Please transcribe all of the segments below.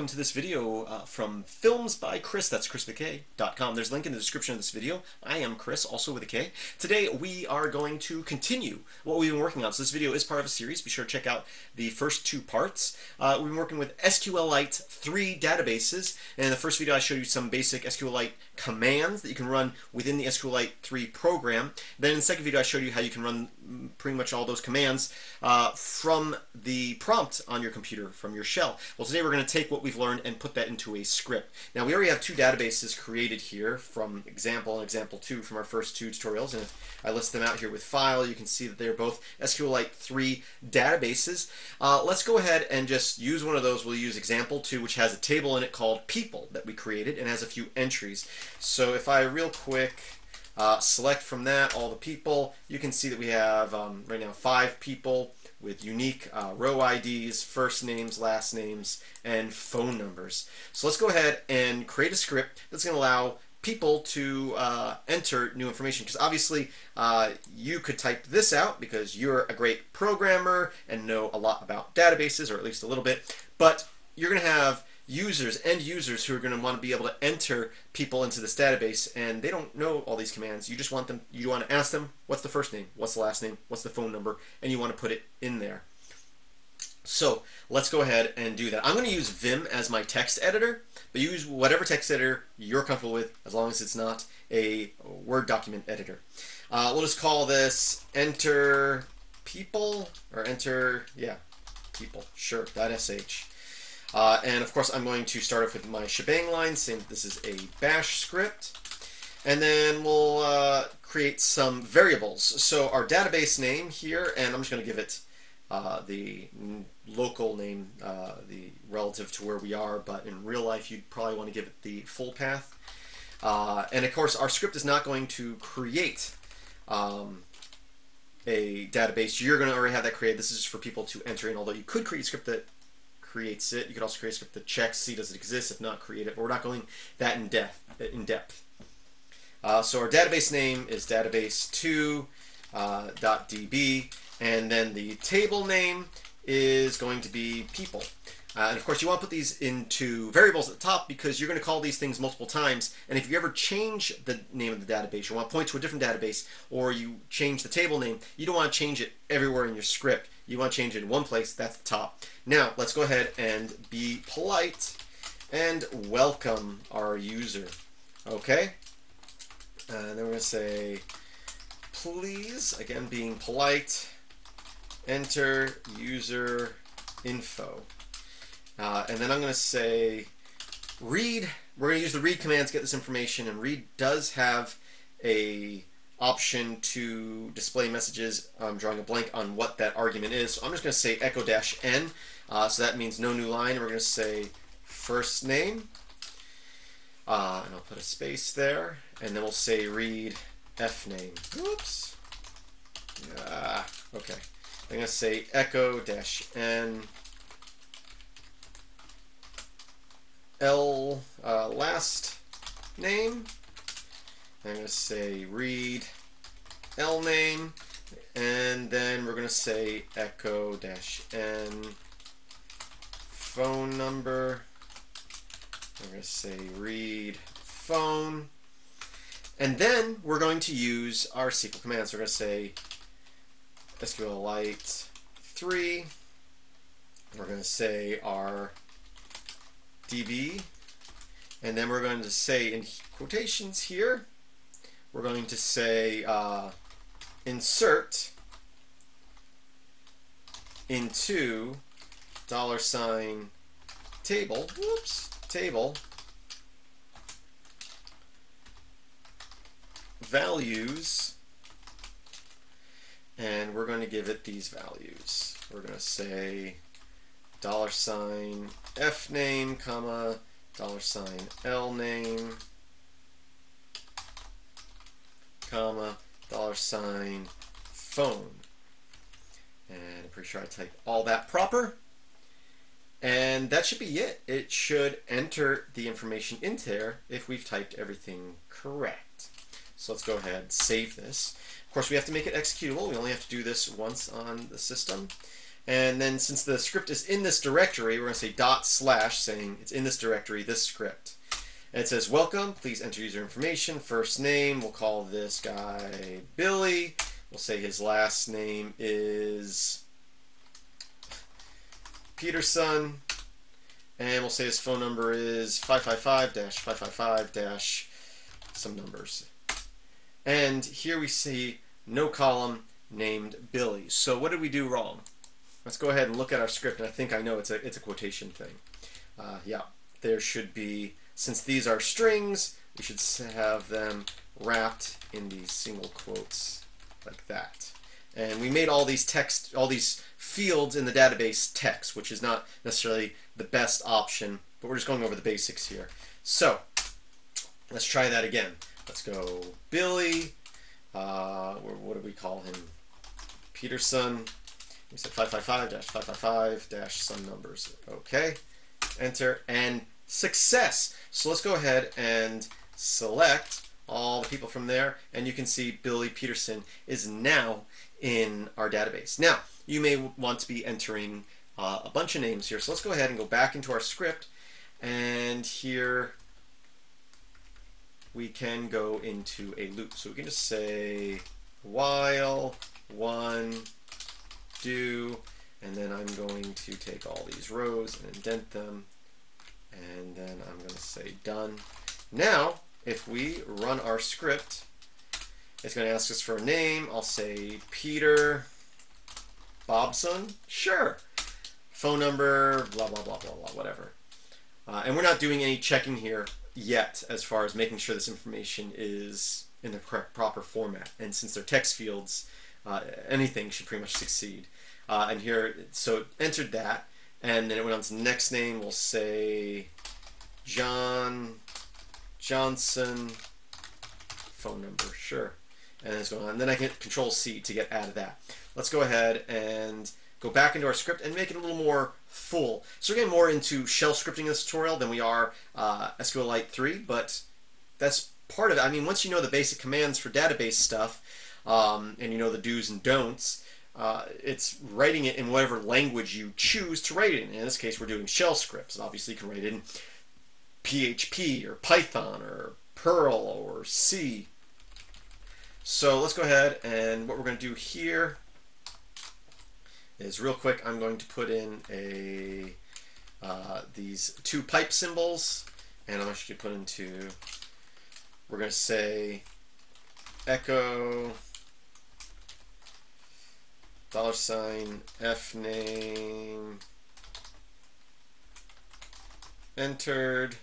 welcome to this video uh, from Films by Kris, that's chriswithk.com. There's a link in the description of this video. I am Kris, also with a K. Today we are going to continue what we've been working on. So this video is part of a series. Be sure to check out the first two parts. Uh, we've been working with SQLite 3 databases, and in the first video I showed you some basic SQLite commands that you can run within the SQLite 3 program. Then in the second video I showed you how you can run pretty much all those commands uh, from the prompt on your computer, from your shell. Well, today we're going to take what we've learned and put that into a script. Now, we already have two databases created here from example and example 2 from our first two tutorials. And if I list them out here with file, you can see that they're both SQLite 3 databases. Uh, let's go ahead and just use one of those. We'll use example 2, which has a table in it called people that we created and has a few entries. So if I real quick uh, select from that all the people, you can see that we have um, right now five people with unique uh, row IDs, first names, last names, and phone numbers. So let's go ahead and create a script that's going to allow people to uh, enter new information. Because obviously uh, you could type this out because you're a great programmer and know a lot about databases or at least a little bit. But you're going to have users, end users who are going to want to be able to enter people into this database and they don't know all these commands. You just want them, you want to ask them, what's the first name, what's the last name, what's the phone number, and you want to put it in there. So let's go ahead and do that. I'm going to use Vim as my text editor, but use whatever text editor you're comfortable with as long as it's not a Word document editor. Uh, we'll just call this enter people or enter, yeah, people, sure, .sh. Uh, and of course, I'm going to start off with my shebang line, saying that this is a bash script. And then we'll uh, create some variables. So our database name here, and I'm just going to give it uh, the local name, uh, the relative to where we are, but in real life, you'd probably want to give it the full path. Uh, and of course, our script is not going to create um, a database. You're going to already have that created. This is just for people to enter in, although you could create a script that creates it. You could also create a script that checks, see does it exist, if not create it, but we're not going that in depth. In depth. Uh, so our database name is database2.db, uh, and then the table name is going to be people. Uh, and of course, you want to put these into variables at the top because you're going to call these things multiple times. And if you ever change the name of the database, you want to point to a different database, or you change the table name, you don't want to change it everywhere in your script. You want to change it in one place, that's the top. Now, let's go ahead and be polite and welcome our user. Okay? And then we're going to say, please, again being polite, enter user info. Uh, and then I'm going to say read. We're going to use the read command to get this information, and read does have a option to display messages. I'm drawing a blank on what that argument is. So I'm just going to say echo dash n. Uh, so that means no new line. We're going to say first name. Uh, and I'll put a space there. And then we'll say read f name. Whoops. Ah, okay. I'm going to say echo dash n L uh, last name. I'm going to say read L name, and then we're going to say echo dash N phone number. I'm going to say read phone. And then we're going to use our SQL commands. We're going to say SQLite 3. We're going to say our DB. And then we're going to say in quotations here, we're going to say uh, insert into dollar sign table, whoops, table values and we're going to give it these values. We're going to say dollar sign F name, comma, dollar sign L name, comma, dollar sign phone. And I'm pretty sure I typed all that proper. And that should be it. It should enter the information into there if we've typed everything correct. So let's go ahead save this. Of course, we have to make it executable. We only have to do this once on the system. And then since the script is in this directory, we're going to say dot slash saying it's in this directory, this script. And it says, welcome, please enter user information, first name, we'll call this guy Billy. We'll say his last name is Peterson. And we'll say his phone number is 555-555- some numbers. And here we see no column named Billy. So what did we do wrong? Let's go ahead and look at our script, and I think I know it's a, it's a quotation thing. Uh, yeah, there should be, since these are strings, we should have them wrapped in these single quotes like that. And we made all these text, all these fields in the database text, which is not necessarily the best option, but we're just going over the basics here. So, let's try that again. Let's go Billy, uh, what do we call him? Peterson, we said 555-555- some numbers. Okay, enter, and success. So let's go ahead and select all the people from there, and you can see Billy Peterson is now in our database. Now, you may want to be entering uh, a bunch of names here, so let's go ahead and go back into our script, and here we can go into a loop. So we can just say while one do, and then I'm going to take all these rows and indent them, and then I'm going to say done. Now, if we run our script, it's going to ask us for a name. I'll say Peter Bobson. Sure. Phone number, blah, blah, blah, blah, blah, whatever. Uh, and we're not doing any checking here yet as far as making sure this information is in the correct proper format. And since they're text fields, uh, anything should pretty much succeed. Uh, and here, so entered that, and then it went on to next name. We'll say John Johnson, phone number, sure. And it's going on. And then I can hit Control C to get out of that. Let's go ahead and go back into our script and make it a little more full. So we're getting more into shell scripting in this tutorial than we are uh, SQLite 3, but that's part of it. I mean, once you know the basic commands for database stuff, um, and you know the do's and don'ts, uh, it's writing it in whatever language you choose to write it in. In this case, we're doing shell scripts. Obviously, you can write it in PHP or Python or Perl or C. So let's go ahead and what we're going to do here is real quick, I'm going to put in a uh, these two pipe symbols, and I'm actually going to put into, we're going to say echo dollar sign f name entered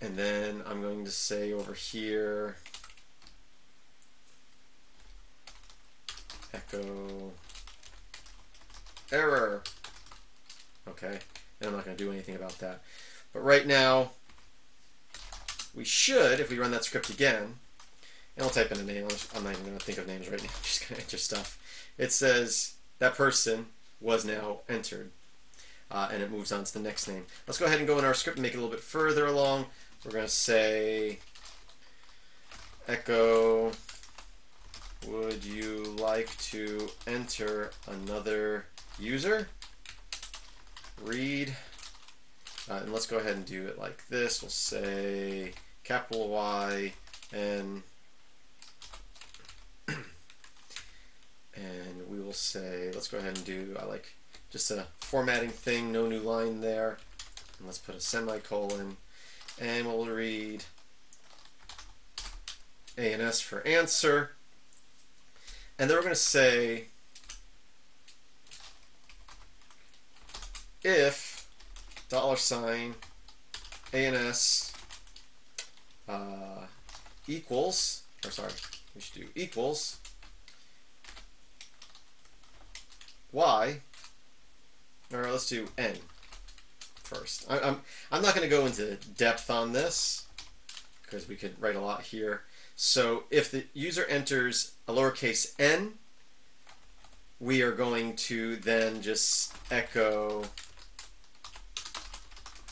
and then I'm going to say over here echo error. Okay and I'm not going to do anything about that. But right now we should if we run that script again and I'll type in a name. I'm not even going to think of names right now. I'm just going to enter stuff. It says that person was now entered. Uh, and it moves on to the next name. Let's go ahead and go in our script and make it a little bit further along. We're going to say echo would you like to enter another user? Read. Uh, and let's go ahead and do it like this. We'll say capital Y and and we will say, let's go ahead and do, I like just a formatting thing, no new line there. And let's put a semicolon, and we'll read A and S for answer. And then we're going to say if dollar sign ANS uh, equals, or sorry, we should do equals y, or let's do n first. I, I'm, I'm not going to go into depth on this because we could write a lot here. So if the user enters a lowercase n, we are going to then just echo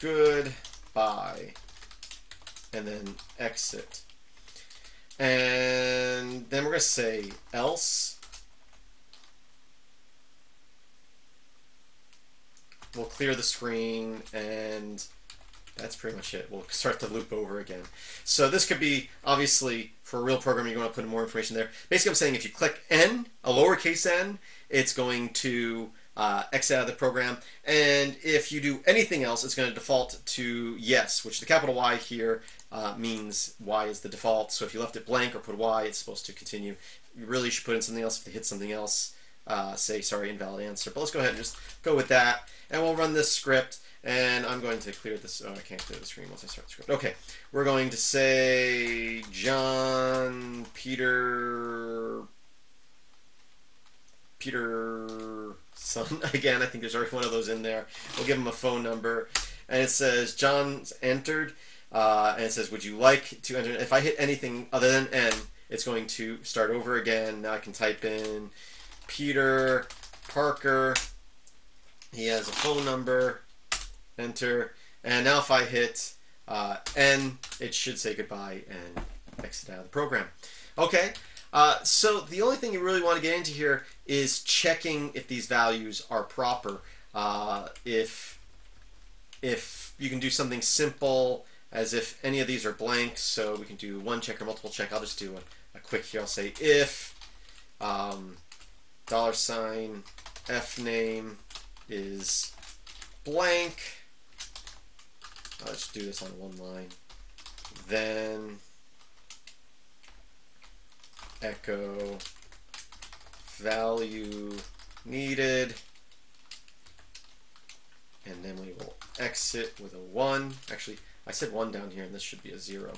goodbye and then exit. And then we're going to say else we'll clear the screen and that's pretty much it. We'll start the loop over again. So this could be, obviously, for a real program, you want to put in more information there. Basically, I'm saying if you click N, a lowercase n, it's going to uh, exit out of the program. And if you do anything else, it's going to default to yes, which the capital Y here uh, means Y is the default. So if you left it blank or put Y, it's supposed to continue. You really should put in something else if they hit something else. Uh, say, sorry, invalid answer. But let's go ahead and just go with that. And we'll run this script. And I'm going to clear this. Oh, I can't clear the screen once I start the script. Okay, we're going to say John Peter Peter son again. I think there's already one of those in there. We'll give him a phone number, and it says John's entered, uh, and it says, "Would you like to enter?" If I hit anything other than N, it's going to start over again. Now I can type in Peter Parker. He has a phone number enter. And now if I hit uh, N, it should say goodbye and exit out of the program. Okay, uh, so the only thing you really want to get into here is checking if these values are proper. Uh, if, if you can do something simple as if any of these are blank, so we can do one check or multiple check. I'll just do a, a quick here. I'll say if um, dollar sign f name is blank Let's do this on one line. Then echo value needed and then we will exit with a 1. Actually, I said 1 down here and this should be a 0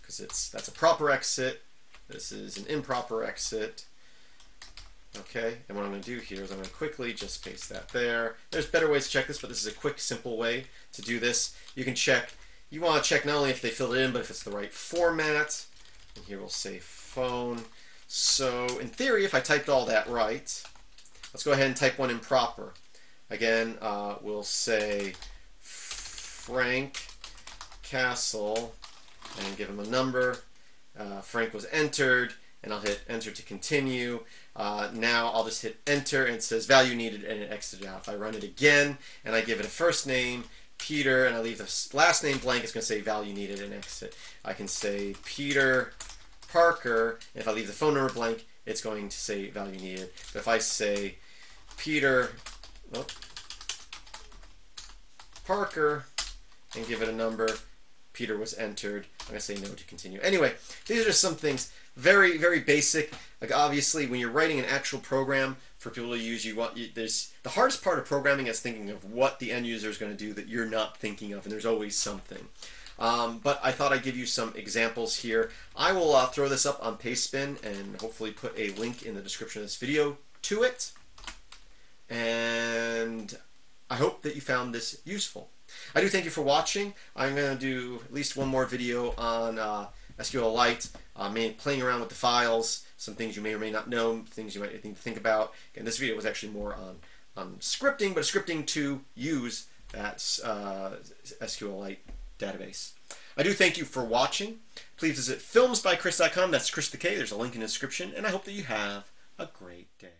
because it's that's a proper exit. This is an improper exit. Okay, and what I'm going to do here is I'm going to quickly just paste that there. There's better ways to check this, but this is a quick, simple way to do this. You can check, you want to check not only if they filled it in, but if it's the right format. And here we'll say phone. So in theory, if I typed all that right, let's go ahead and type one improper. Again, uh, we'll say Frank Castle and give him a number. Uh, Frank was entered and I'll hit enter to continue. Uh, now I'll just hit enter and it says value needed and it exits out. If I run it again and I give it a first name, Peter, and I leave the last name blank, it's going to say value needed and exit. I can say Peter Parker, if I leave the phone number blank, it's going to say value needed. But if I say Peter oh, Parker and give it a number, Peter was entered. I'm going to say no to continue. Anyway, these are just some things very, very basic. Like obviously, when you're writing an actual program for people to use, you want you, there's the hardest part of programming is thinking of what the end user is going to do that you're not thinking of, and there's always something. Um, but I thought I'd give you some examples here. I will uh, throw this up on Pastebin and hopefully put a link in the description of this video to it. And I hope that you found this useful. I do thank you for watching. I'm going to do at least one more video on uh, SQLite, uh, playing around with the files, some things you may or may not know, things you might need to think about. And this video was actually more on, on scripting, but scripting to use that uh, SQLite database. I do thank you for watching. Please visit filmsbykris.com. That's Kris the K. There's a link in the description. And I hope that you have a great day.